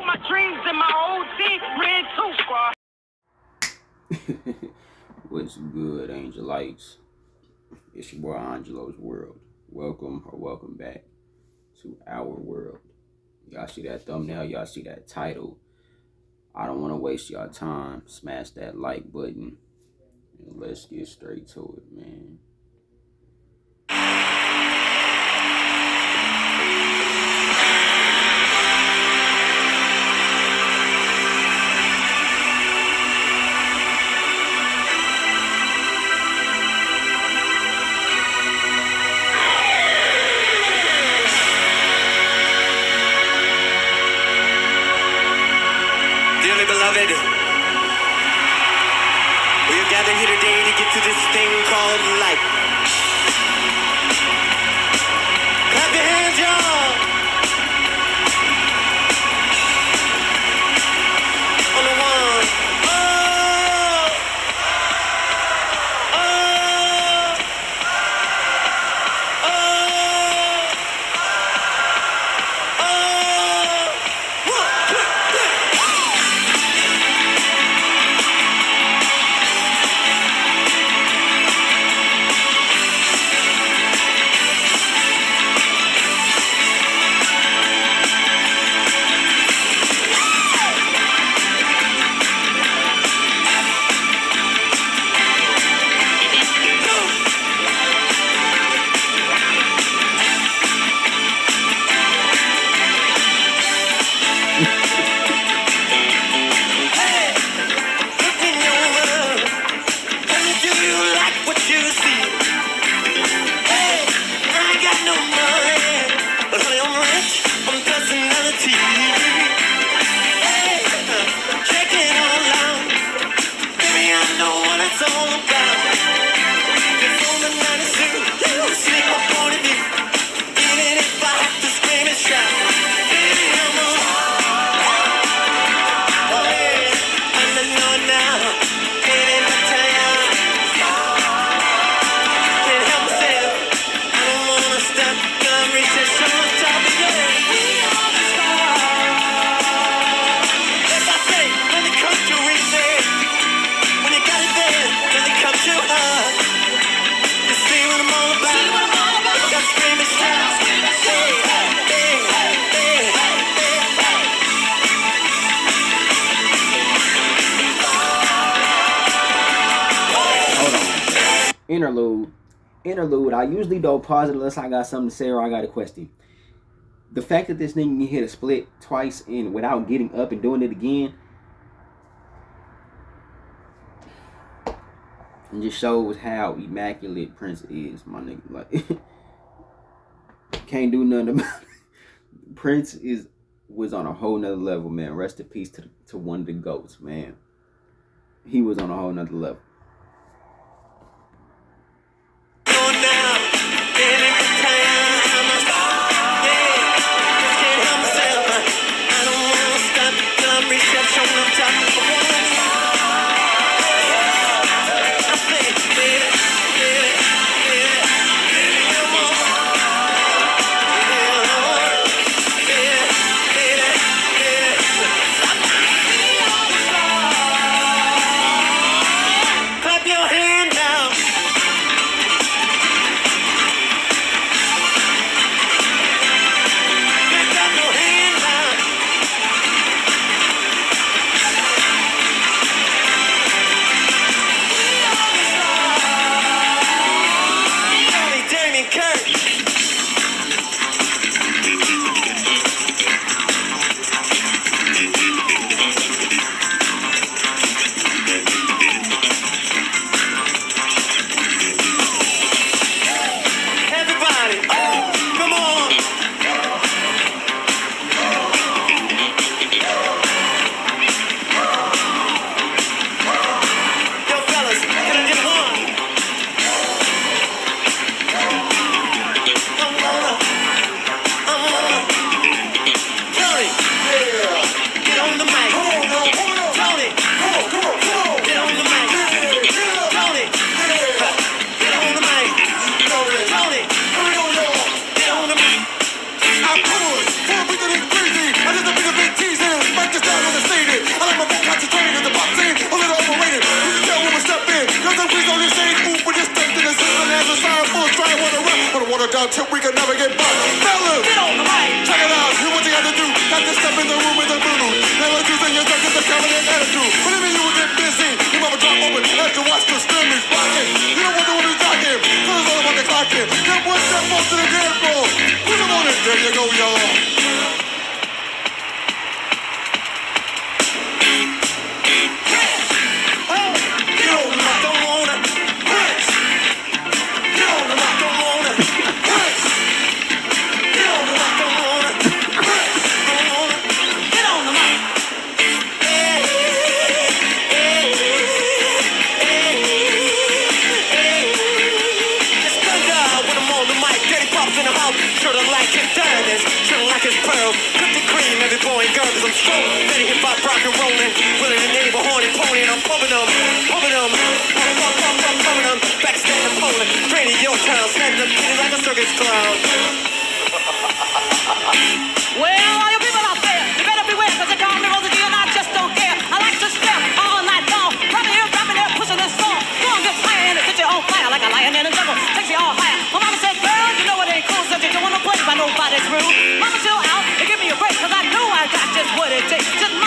my dreams my squad. What's good, Angelites? It's your boy Angelo's World. Welcome or welcome back to our world. Y'all see that thumbnail? Y'all see that title? I don't want to waste y'all time. Smash that like button. And let's get straight to it, man. Interlude. Interlude. I usually don't pause it unless I got something to say or I got a question. The fact that this nigga can hit a split twice and without getting up and doing it again. And just shows how immaculate Prince is, my nigga. Like can't do nothing about it. Prince is was on a whole nother level, man. Rest in peace to to one of the goats, man. He was on a whole nother level. encouraged. So this ain't in the system as a sign full wanna rap. Wanna down till we can never get back. Get on the mic. Check it out, hear what you gotta do. Got to step in the room with the voodoo. Never choosing your drug is a confident attitude. Whenever you will get busy, you mama drop open as you watch the stream is rocking. You don't want the woman talking, cause it's all about the clocking. Get one step off to the dance floor. Put them on it, there you go, y'all. Hip hop, rock and rollin'. Willing to neighbor, horny pony, and I'm pumping them. Pumping them. Pump, pump, pump, pump, pumping them. Backstage in Poland. Training your town. Standing up, getting like a circus clown. Well, all you people out there, you better beware, cause they call me Rosie G and I just don't care. I like to step all night long, rapping here, rapping there, pushing this song. Going gets higher and it sets you on fire like a lion in a jungle, takes you all higher. My mama said, girl, you know it ain't cool, so you don't wanna play by nobody's rule. Mama chill out and give me a break, cause I know I got just what it takes. Just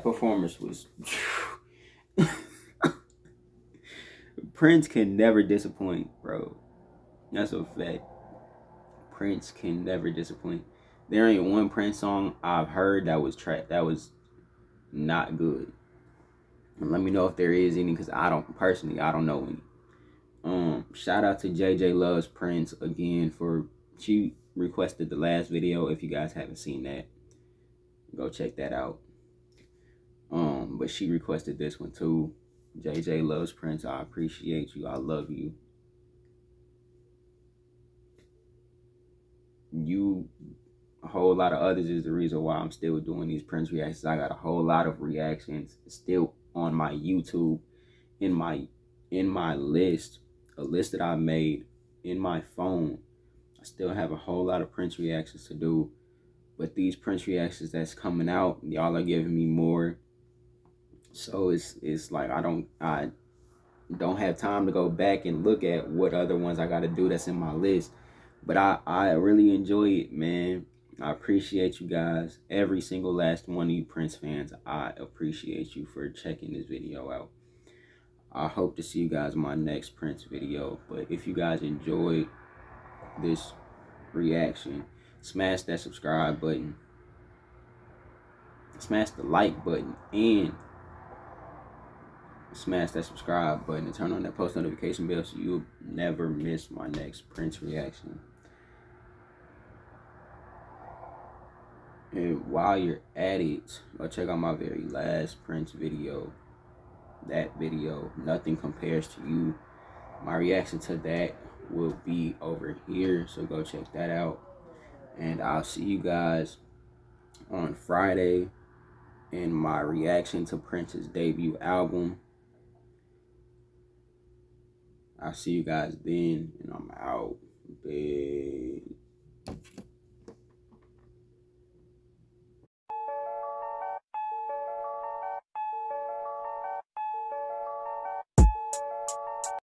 that performance was. Prince can never disappoint, bro. That's a fact. Prince can never disappoint. There ain't one Prince song I've heard that was track that was not good. And let me know if there is any, cause I don't personally I don't know any. Um, shout out to JJ Loves Prince again for she requested the last video. If you guys haven't seen that, go check that out. But she requested this one too. JJ loves Prince. I appreciate you. I love you. You, a whole lot of others is the reason why I'm still doing these Prince reactions. I got a whole lot of reactions still on my YouTube, in my in my list, a list that I made in my phone. I still have a whole lot of Prince reactions to do. But these Prince reactions that's coming out, y'all are giving me more. So it's it's like I don't I don't have time to go back and look at what other ones I got to do that's in my list. But I I really enjoy it, man. I appreciate you guys, every single last one of you Prince fans. I appreciate you for checking this video out. I hope to see you guys my next Prince video. But if you guys enjoyed this reaction, smash that subscribe button, smash the like button, and smash that subscribe button and turn on that post notification bell so you'll never miss my next Prince reaction. And while you're at it, go check out my very last Prince video. That video, nothing compares to you. My reaction to that will be over here, so go check that out. And I'll see you guys on Friday in my reaction to Prince's debut album. I'll see you guys then, and I'm out. Bye.